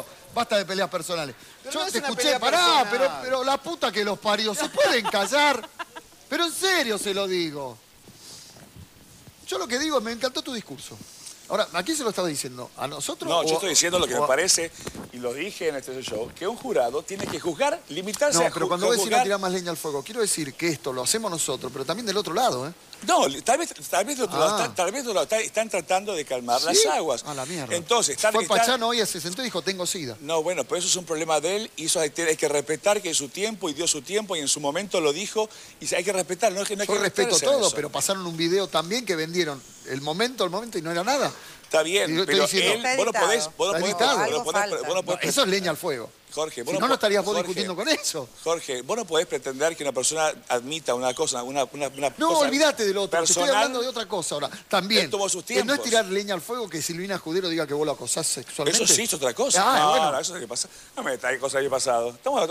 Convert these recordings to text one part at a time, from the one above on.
diciendo, basta de peleas personales. Pero Yo no es te una escuché, pelea pará, pero, pero la puta que los parió, ¿se pueden callar? Pero en serio se lo digo. Yo lo que digo, me encantó tu discurso. Ahora, ¿a quién se lo estaba diciendo? ¿A nosotros? No, o- yo estoy diciendo lo que o me parece, y lo dije en este show, que un jurado tiene que juzgar, limitarse No, a pero ju- cuando decís no tirar más leña al fuego, quiero decir que esto lo hacemos nosotros, pero también del otro lado, ¿eh? No, tal vez, tal vez, lo, lo Ah. están, tal vez lo está- están tratando de calmar ¿Sí? las aguas. A la mierda. Entonces, están, Fue están- Pachano hoy, se sentó y dijo, tengo sida. No, bueno, pero eso es un problema de él y eso hay, hay que respetar que en su tiempo y dio su tiempo y en su momento lo dijo y hay que respetar, no es que no hay Yo que respeto todo, pero pasaron un video también que vendieron el momento, el momento y no era nada. Está bien, pero diciendo- él, vos no podés, vos no podés, vos no podés- vos no podés- Eso es leña al fuego. Jorge, vos Si no, estarías vos Jorge, discutiendo con eso. Jorge, vos no podés pretender que una persona admita una cosa, una, una, una No, olvídate del otro, te estoy personal. hablando de otra cosa ahora. También, sus que no es tirar leña al fuego que Silvina Escudero diga que vos lo acosás sexualmente. Eso sí es otra cosa. Ah, no, bueno. no, eso es lo que pasa. No me traes cosas del pasado. Estamos.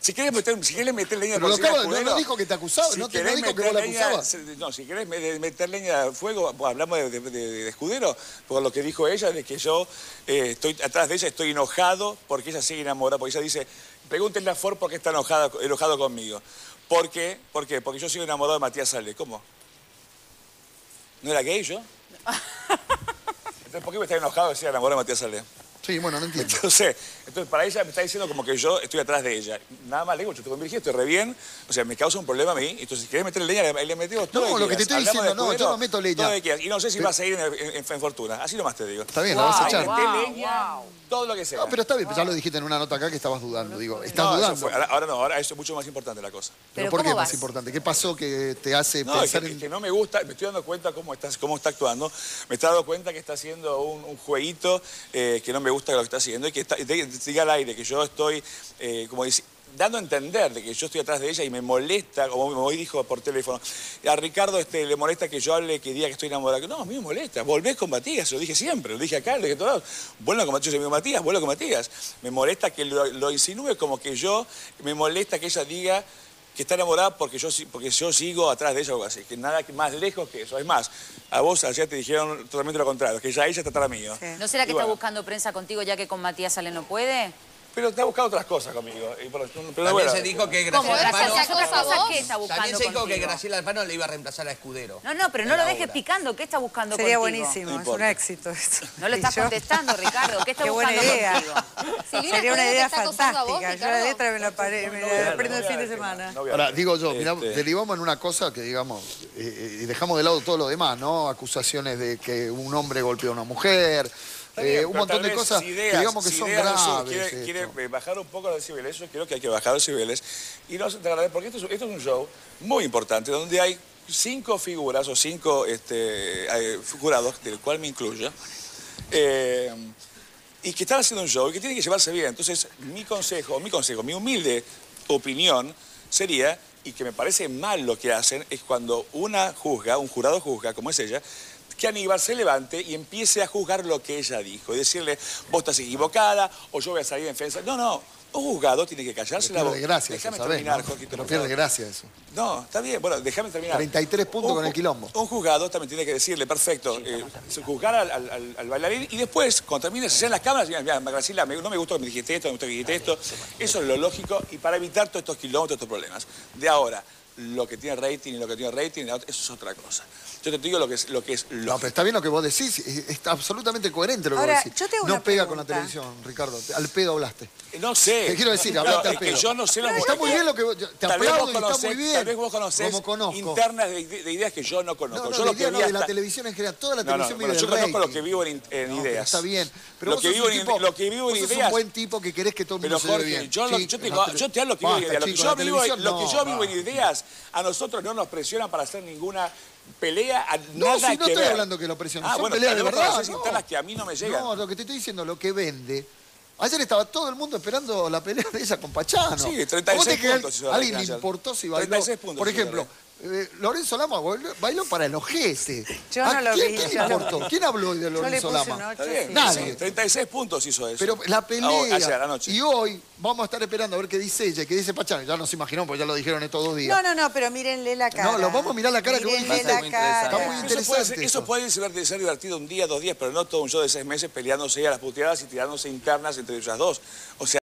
Si quieres meter, si meter leña lo acabo de- no- no dijo que te acusaba, no te- no querés dijo que vos acusabas. se- No, si querés me- meter leña al fuego, pues, hablamos de, de- de- de Escudero, por lo que dijo ella, de que yo eh, estoy atrás de ella, estoy enojado porque ella sigue enamorada, porque ella dice, pregúntenle a Ford por qué está enojada, enojado conmigo. ¿Por qué? ¿Por qué? Porque yo sigo enamorado de Matías Sale. ¿Cómo? ¿No era gay yo? Entonces, ¿por qué me está enojado de ser enamorado de Matías Sale? Sí, bueno, no entiendo. Entonces, entonces, para ella me está diciendo como que yo estoy atrás de ella. Nada más le digo, yo estoy con Virginia, estoy re bien. O sea, me causa un problema a mí. Entonces, si querés meterle leña, le, le metemos todo No, lo que te estoy Hablamos diciendo, no, yo no meto leña. todo que. Y no sé si Pero- vas a ir en, en- en Fortuna. Así nomás te digo. Está bien, la vas a echar. Wow, leña, wow. todo lo que sea. No, pero está bien, ya lo dijiste en una nota acá que estabas dudando. Digo, estás No, dudando. fue. Ahora, ahora no, ahora eso es mucho más importante la cosa. ¿Pero Pero por qué ¿cómo es más importante? ¿Qué pasó que te hace No, es que, en...? es que no me gusta, me estoy dando cuenta cómo está, cómo está actuando. Me está dando cuenta que está haciendo un, un jueguito eh, que no me gusta lo que está haciendo y que al aire que yo estoy, eh, como dice, dando a entender de que yo estoy atrás de ella y me molesta, como hoy dijo por teléfono, a Ricardo este, le molesta que yo hable, que diga que estoy enamorado. No, a mí me molesta. Volvés con Matías, lo dije siempre, lo dije acá, lo dije a todos lados. Vuelvo con Matías, yo Matías, vuelvo con Matías. Me molesta que lo insinúe como que yo, me molesta que ella diga que está enamorada porque yo, porque yo sigo atrás de ella o algo así. Que nada que más lejos que eso. Es más, a vos ayer te dijeron totalmente lo contrario, que ya ella está atrás mío. ¿No será que Y está bueno, buscando prensa contigo ya que con Matías Sale no puede? Pero está buscando otras cosas conmigo. Y por- pero También bueno, se dijo que ¿Cómo? Graciela Gracias Alfano... a otra vos? cosa que está buscando También se dijo que contigo? Graciela Alfano le iba a reemplazar a Escudero. No, no, pero no en lo la dejes obra. picando. ¿Qué está buscando Sería contigo? buenísimo, No es un importa. éxito esto. No lo Y estás yo- contestando, Ricardo. ¿Qué está Qué buena buscando idea. contigo? Sería una idea fantástica. Yo la Ricardo. letra me la, pare- me la aprendo el fin de semana. no voy a- Ahora, digo yo, mirá, Este, derivamos en una cosa que, digamos, eh, eh, y dejamos de lado todo lo demás, ¿no? Acusaciones de que un hombre golpeó a una mujer, bien, un montón de cosas que digamos que son graves. Quiere, eh, bajar un poco los decibeles, yo creo que hay que bajar los decibeles. Y no porque esto es, esto es un show muy importante, donde hay cinco figuras o cinco este, eh, jurados, del cual me incluyo, eh, y que están haciendo un show y que tienen que llevarse bien. Entonces, mi consejo, mi consejo, mi humilde opinión sería, y que me parece mal lo que hacen, es cuando una juzga, un jurado juzga, como es ella, que Aníbal se levante y empiece a juzgar lo que ella dijo y decirle, vos estás equivocada o yo voy a salir en defensa. No, no, un juzgado tiene que callarse la boca. Gracia Déjame terminar, no? Pero pierde gracia eso. No, está bien, bueno, déjame terminar. 33 puntos Un con el quilombo. Un juzgado también tiene que decirle, perfecto, eh, juzgar al, al- al- al bailarín y después, cuando termine, se hacen las cámaras y mira, mira, Graciela, no me gustó que me dijiste esto, no me gustó que dijiste esto. Eso es lo lógico y para evitar todos estos quilombos, todos estos problemas. De ahora, lo que tiene rating y lo que tiene rating, eso es otra cosa. Yo te digo lo que es, lo que es No, lógico. pero está bien lo que vos decís, es, es absolutamente coherente lo que Ahora, vos decís. yo te hago no una pega con la pregunta. televisión, Ricardo. Al pedo hablaste. No sé. Te quiero decir, No, hablaste al es que pedo. yo no sé los Está muy bien lo que vos... Te Tal vez, aplaudo vos y está conocés, muy bien. tal vez vos conocés Como conozco. internas de, de ideas que yo no conozco. No, no, yo lo que no, vi de la hasta- televisión en general. Toda la No, no, televisión bueno, vive yo del conozco lo rating. que vivo en, en No, ideas. Está bien. Pero lo, vos que vivo en, lo que vivo en ideas. un buen tipo que querés que todo el mundo se bien. yo, lo- te, hablo lo que vivo en ideas. Lo que yo vivo, lo que no, en ideas, a nosotros no nos presionan para hacer ninguna pelea, a No, nada si no que estoy ver. hablando que lo presionen, Ah, son bueno, peleas de verdad. no. que a mí no me llegan. No, lo que te estoy diciendo, lo que vende. Ayer estaba todo el mundo esperando la pelea de ella con Pachano. Sí, ¿A vos 36 te crees- puntos hizo ¿A alguien le importó si bailó? 36 puntos Por ejemplo. Eh, Lorenzo Lama bailó, para el ojete. Yo ¿A no lo quién, vi, ¿Quién yo no importó? ¿Quién habló hoy de Yo le Lorenzo puse Lama? sí. Nadie. sí, 36 puntos hizo eso. Pero la Ah, pelea. ayer, anoche. Y hoy vamos a estar esperando a ver qué dice ella qué dice Pachano. Ya nos imaginamos, porque ya lo dijeron estos dos días. No, no, no, pero mírenle la cara. No, lo vamos a mirar la cara que vos Mírenle dijiste. la Muy cara. Está muy Eso puede, interesante ser, eso. eso puede ser, ser divertido un día, dos días, pero no todo un show de seis meses peleándose a las puteadas y tirándose internas entre ellas dos. O sea,